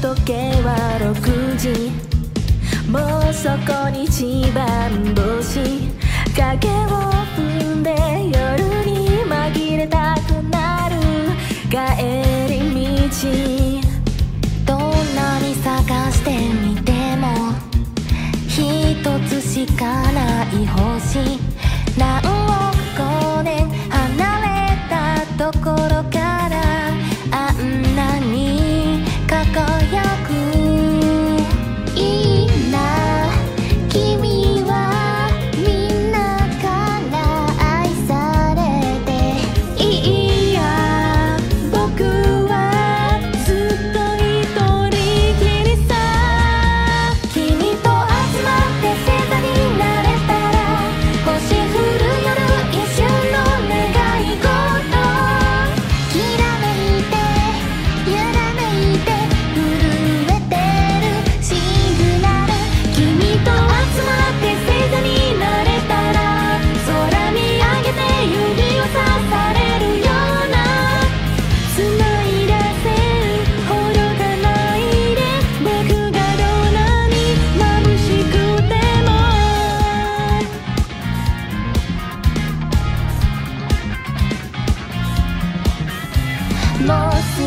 時計は6時。もうそこに一番星影を踏んで夜に紛れたくなる。帰り道。どんなに探してみても一つしかない星。何を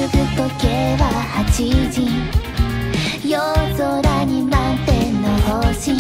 時計は8時夜空に満点の星。